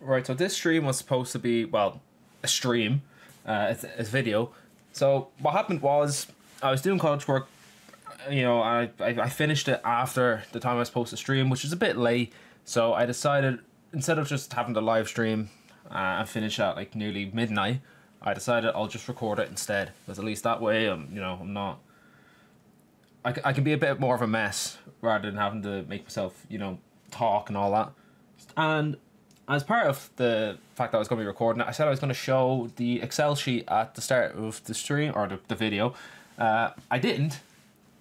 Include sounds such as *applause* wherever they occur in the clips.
Right, so this stream was supposed to be, well, a stream, uh, it's, it's video. So what happened was I was doing college work, you know, I, I, I finished it after the time I was supposed to stream, which is a bit late. So I decided, instead of just having the live stream uh, and finish at like nearly midnight, I decided I'll just record it instead. Because at least that way, I'm, you know, I'm not I, I can be a bit more of a mess rather than having to make myself, you know, talk and all that. And as part of the fact that I was going to be recording it, I said I was going to show the Excel sheet at the start of the stream or the, the video. Uh, I didn't,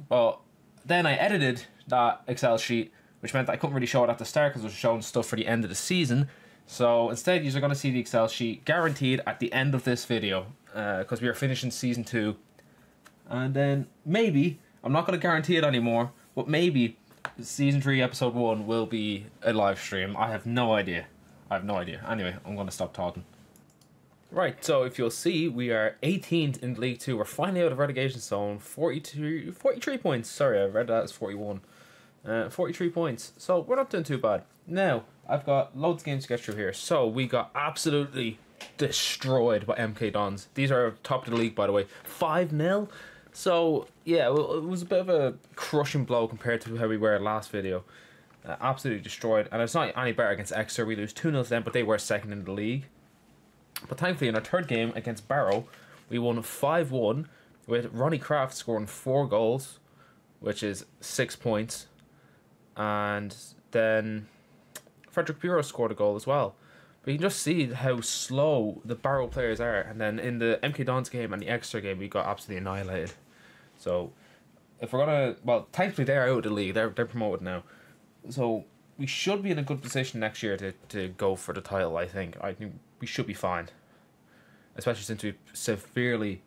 but then I edited that Excel sheet, which meant that I couldn't really show it at the start because it was showing stuff for the end of the season. So instead, you're going to see the Excel sheet guaranteed at the end of this video because we are finishing season two. And then maybe I'm not going to guarantee it anymore, but maybe season three, episode one will be a live stream. I have no idea. I have no idea. Anyway, I'm going to stop talking. Right, so if you'll see, we are 18th in League Two. We're finally out of relegation zone. 42, 43 points. Sorry, I read that as 41. Uh, 43 points. So we're not doing too bad. Now, I've got loads of games to get through here. So we got absolutely destroyed by MK Dons. These are top of the league, by the way. 5 0. So, yeah, it was a bit of a crushing blow compared to how we were last video. Uh, absolutely destroyed. And it's not any better against Exeter. We lose 2 0 to them, but they were second in the league. But thankfully, in our third game against Barrow, we won 5 1 with Ronnie Kraft scoring four goals, which is six points. And then Frederick Bureau scored a goal as well. But you can just see how slow the Barrow players are. And then in the MK Dons game and the Exeter game, we got absolutely annihilated. So if we're gonna, well, thankfully they're out of the league. They're they're promoted now. So we should be in a good position next year to, to go for the title. I think. I think we should be fine, especially since we severely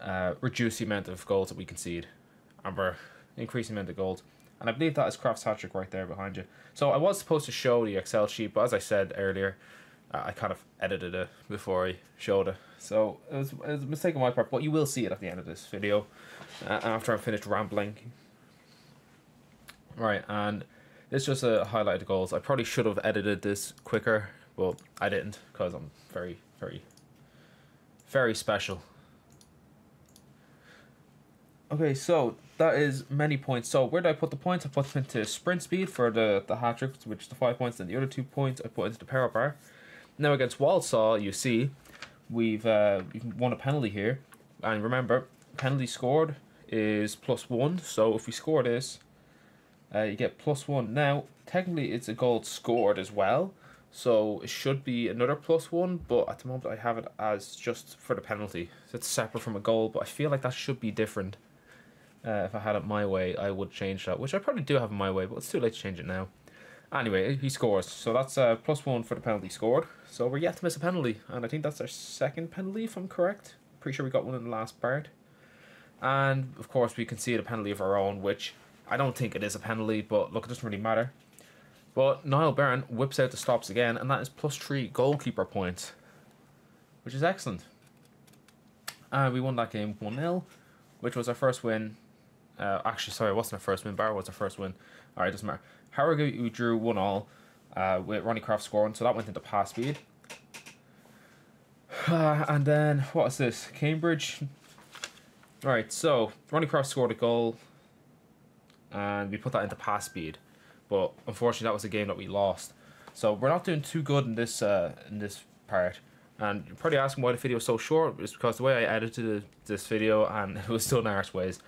uh, reduced the amount of goals that we concede, and we're increasing the amount of goals. And I believe that is Kraft's hat trick right there behind you. So I was supposed to show the Excel sheet, but as I said earlier, uh, I kind of edited it before I showed it. So it was, it was a mistake on my part, but you will see it at the end of this video uh, after I'm finished rambling. Right, and it's just a highlight goals. I probably should have edited this quicker, Well, I didn't because I'm very, very, very special. Okay, so that is many points. So where did I put the points? I put them into sprint speed for the, the hat trick, which is the five points, and the other two points I put into the power bar. Now against Walsall, you see, we've uh, we've won a penalty here. And remember, penalty scored is plus one. So if we score this, uh, you get plus one. Now, technically it's a goal scored as well. So it should be another plus one, but at the moment I have it as just for the penalty. So it's separate from a goal, but I feel like that should be different. Uh, if I had it my way, I would change that, which I probably do have my way, but it's too late to change it now. Anyway, he scores, so that's uh, plus one for the penalty scored. So we're yet to miss a penalty, and I think that's our second penalty, if I'm correct. Pretty sure we got one in the last part. And of course, we concede a penalty of our own, which I don't think it is a penalty, but look, it doesn't really matter. But Niall Byrne whips out the stops again, and that is plus three goalkeeper points, which is excellent. And we won that game 1 0, which was our first win. Uh, actually, sorry, it wasn't our first win. Barrow was our first win. Alright, doesn't matter. Harrogate, we drew 1 all uh, with Ronnie Kraft scoring, so that went into pass speed. *sighs* Uh, and then, what is this? Cambridge. Alright, so Ronnie Kraft scored a goal, and we put that into pass speed. But unfortunately, that was a game that we lost. So we're not doing too good in this uh, in this part. And you're probably asking why the video is so short. It's because the way I edited this video and *laughs* it was still in arse ways.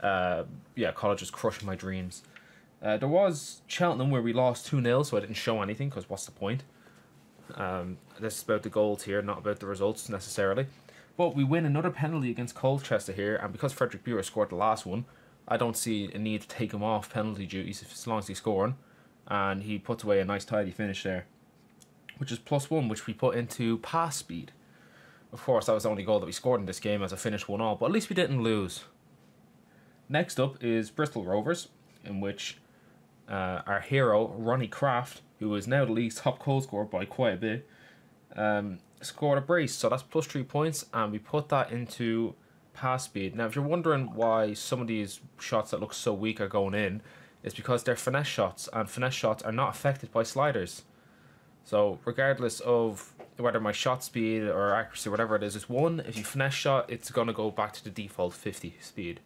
Uh, yeah, college is crushing my dreams. Uh, there was Cheltenham where we lost 2 0, so I didn't show anything because what's the point? Um, this is about the goals here, not about the results necessarily. But we win another penalty against Colchester here, and because Frederick Bureau scored the last one, I don't see a need to take him off penalty duties as long as he's scoring. And he puts away a nice tidy finish there, which is plus one, which we put into pass speed. Of course, that was the only goal that we scored in this game as a finish one all, but at least we didn't lose. Next up is Bristol Rovers, in which uh, our hero, Ronnie Kraft, who is now the league's top goal scorer by quite a bit, um, scored a brace. So that's plus three points, and we put that into pass speed. Now, if you're wondering why some of these shots that look so weak are going in, it's because they're finesse shots, and finesse shots are not affected by sliders. So regardless of whether my shot speed or accuracy, whatever it is, it's one. If you finesse shot, it's gonna go back to the default 50 speed,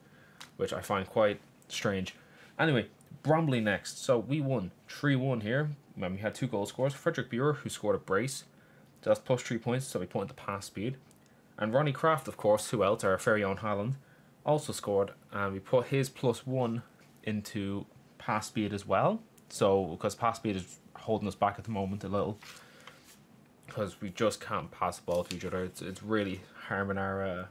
which I find quite strange. Anyway, Bromley next. So we won 3-1 here. When we had two goal scores. Frederick Buer, who scored a brace. So that's plus three points, so we put into pass speed. And Ronnie Kraft, of course, who else? Our very own Haaland, also scored. And we put his plus one into pass speed as well. So, because pass speed is holding us back at the moment a little. Because we just can't pass the ball to each other. It's, it's really harming our... Uh,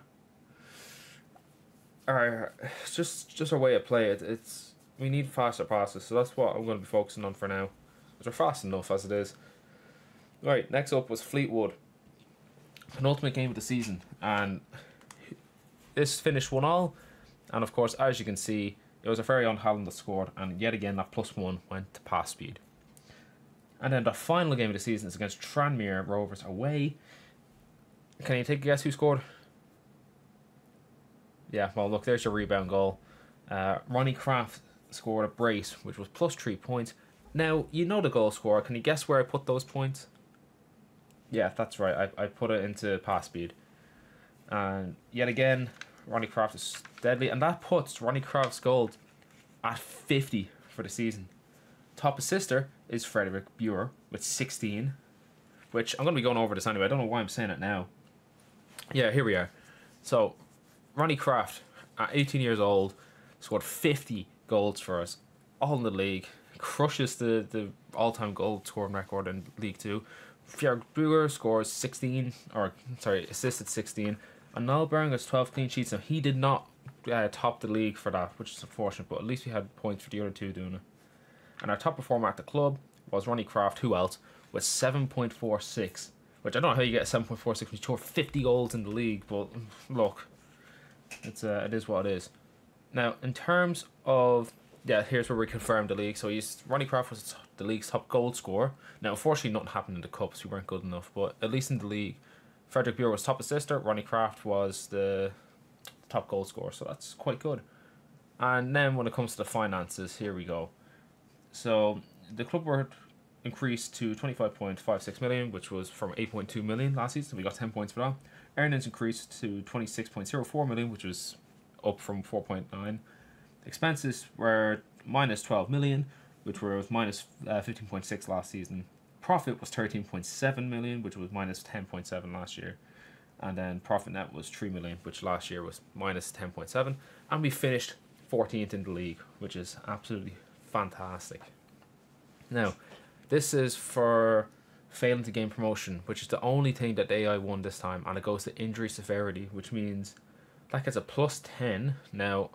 our just just our way of play. It, it's we need faster passes, so that's what I'm going to be focusing on for now. We're fast enough as it is. Right, next up was Fleetwood. Penultimate game of the season. And this finished 1 all. And of course, as you can see, it was a very on Haaland that scored. And yet again, that plus one went to pass speed. And then the final game of the season is against Tranmere Rovers away. Can you take a guess who scored? Yeah, well, look, there's your rebound goal. Uh, Ronnie Kraft scored a brace, which was plus three points. Now, you know the goal scorer. Can you guess where I put those points? Yeah, that's right. I, I put it into pass speed. And yet again, Ronnie Kraft is deadly. And that puts Ronnie Kraft's goal at 50 for the season. Top assister is Frederick Buer with 16. Which I'm going to be going over this anyway. I don't know why I'm saying it now. Yeah, here we are. So, Ronnie Kraft, at 18 years old, scored 50 goals for us. All in the league. Crushes the, the all-time goal scoring record in League 2 Buer scores 16, or sorry, assisted 16. And Niall Brown gets 12 clean sheets. Now, he did not uh, top the league for that, which is unfortunate, but at least we had points for the other two doing it. And our top performer at the club was Ronnie Kraft, who else, with 7.46. Which I don't know how you get 7.46 when you score 50 goals in the league, but look, it's uh, it is what it is. Now, in terms of yeah, here's where we confirmed the league. So he's Ronnie Kraft was the league's top goal scorer. Now, unfortunately, nothing happened in the cups. We weren't good enough, but at least in the league, Frederick Buer was top assister. Ronnie Kraft was the top goal scorer, so that's quite good. And then when it comes to the finances, here we go. So the club worth increased to 25.56 million, which was from 8.2 million last season. We got 10 points for that. Earnings increased to 26.04 million, which was up from 4.9 Expenses were minus 12 million, which was minus, uh, 15.6 last season. Profit was 13.7 million, which was minus 10.7 last year. And then profit net was 3 million, which last year was minus 10.7. And we finished 14th in the league, which is absolutely fantastic. Now, this is for failing to gain promotion, which is the only thing that AI won this time, and it goes to injury severity, which means that gets a plus 10. Now,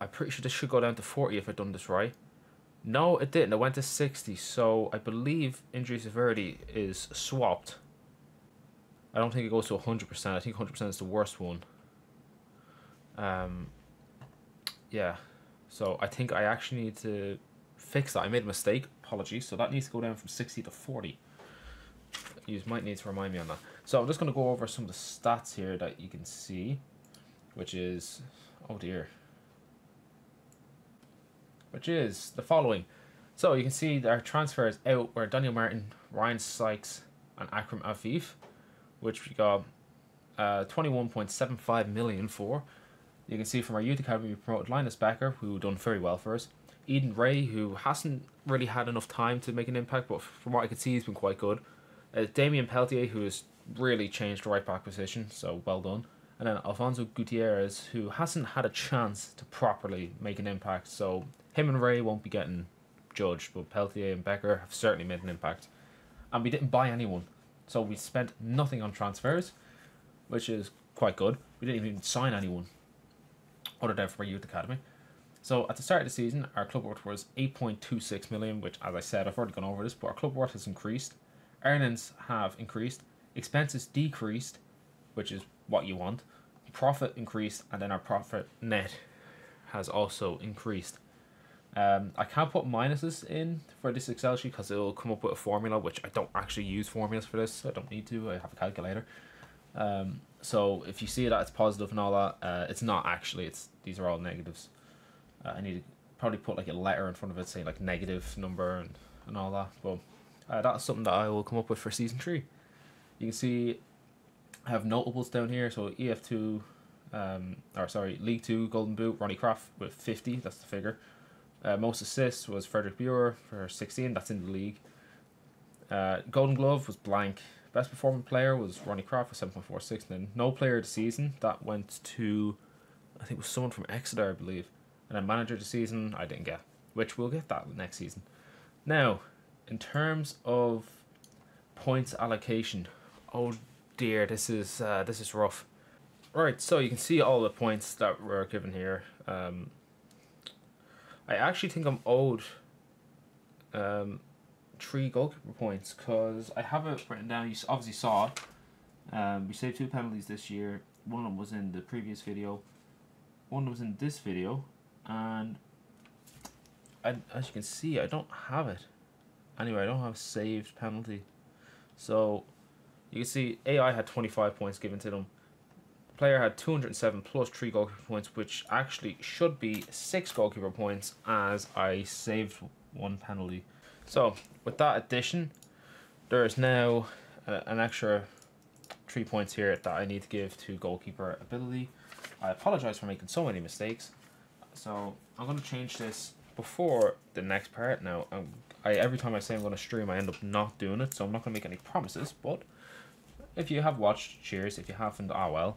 I'm pretty sure this should go down to 40 if I've done this right. No, it didn't. It went to 60. So I believe injury severity is swapped. I don't think it goes to 100%. I think 100% is the worst one. Um, yeah. So I think I actually need to fix that. I made a mistake. Apologies. So that needs to go down from 60 to 40. You might need to remind me on that. So I'm just going to go over some of the stats here that you can see. Which is... Oh dear which is the following. So you can see our transfers out were Daniel Martin, Ryan Sykes, and Akram Afif, which we got uh, 21.75 million for. You can see from our youth academy we promoted Linus Becker, who done very well for us. Eden Ray, who hasn't really had enough time to make an impact, but from what I can see, he's been quite good. Uh, Damien Peltier, who has really changed the right back position, so well done. And then Alfonso Gutierrez, who hasn't had a chance to properly make an impact, so him and Ray won't be getting judged, but Peltier and Becker have certainly made an impact. And we didn't buy anyone, so we spent nothing on transfers, which is quite good. We didn't even sign anyone other than our youth academy. So at the start of the season, our club worth was 8.26 million, which, as I said, I've already gone over this, but our club worth has increased. Earnings have increased. Expenses decreased, which is what you want. Profit increased, and then our profit net has also increased. Um, I can't put minuses in for this Excel sheet because it'll come up with a formula, which I don't actually use formulas for this. I don't need to. I have a calculator. Um, so if you see that it's positive and all that, uh, it's not actually. It's these are all negatives. Uh, I need to probably put like a letter in front of it saying like negative number and, and all that. But uh, that's something that I will come up with for season three. You can see I have notables down here. So EF2, um, or sorry, League Two Golden Boot, Ronnie Kraft with 50. That's the figure. Uh, most assists was Frederick Buer for 16. That's in the league. Uh, Golden Glove was blank. Best performing player was Ronnie Kraft with 7.46. And then no player of the season, that went to, I think it was someone from Exeter, I believe. And then manager of the season, I didn't get, which we'll get that next season. Now, in terms of points allocation, oh dear, this is uh, this is rough. Right, so you can see all the points that were given here. Um, I actually think I'm owed um, three goalkeeper points because I have it written down. You obviously saw. Um, we saved two penalties this year. One of them was in the previous video. One was in this video, and I, as you can see, I don't have it. Anyway, I don't have saved penalty. So you can see AI had 25 points given to them. Player had 207 plus 3 goalkeeper points, which actually should be 6 goalkeeper points as I saved one penalty. So, with that addition, there is now uh, an extra 3 points here that I need to give to goalkeeper ability. I apologize for making so many mistakes. So, I'm going to change this before the next part. Now, I'm, I every time I say I'm going to stream, I end up not doing it, so I'm not going to make any promises. But if you have watched, cheers. If you haven't, ah well.